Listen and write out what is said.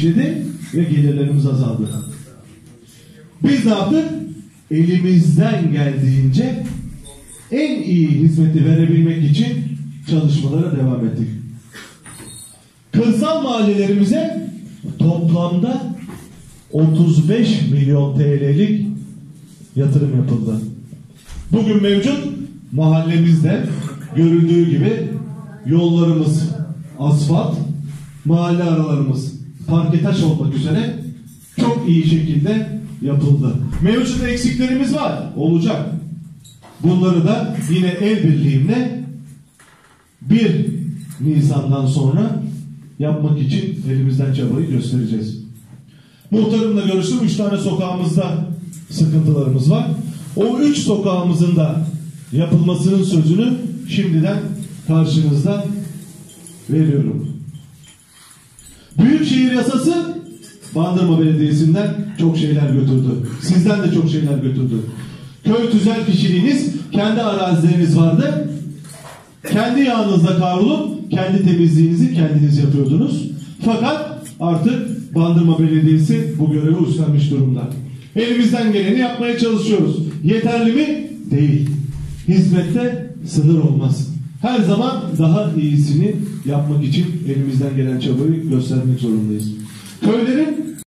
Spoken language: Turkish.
işledi ve gelirlerimiz azaldı. Biz ne yaptık? Elimizden geldiğince en iyi hizmeti verebilmek için çalışmalara devam ettik. Kırsal mahallelerimize toplamda 35 milyon TL'lik yatırım yapıldı. Bugün mevcut mahallemizde görüldüğü gibi yollarımız asfalt, mahalle aralarımız parke taş olmak üzere çok iyi şekilde yapıldı. Mevcut eksiklerimiz var, olacak. Bunları da yine el birliğimle 1 Nisan'dan sonra yapmak için elimizden çabayı göstereceğiz. Muhtarımla görüştüm. Üç tane sokağımızda sıkıntılarımız var. O üç sokağımızın da yapılmasının sözünü şimdiden karşınızda veriyorum. Büyükşehir yasası Bandırma Belediyesi'nden çok şeyler götürdü. Sizden de çok şeyler götürdü. Köy tüzel kişiliğiniz, kendi arazileriniz vardı. Kendi yağınızla kavrulup kendi temizliğinizi kendiniz yapıyordunuz. Fakat artık Bandırma Belediyesi bu görevi üstlenmiş durumda. Elimizden geleni yapmaya çalışıyoruz. Yeterli mi? Değil. Hizmette sınır olmaz. Her zaman daha iyisini yapmak için elimizden gelen çabayı göstermek zorundayız. Köylerin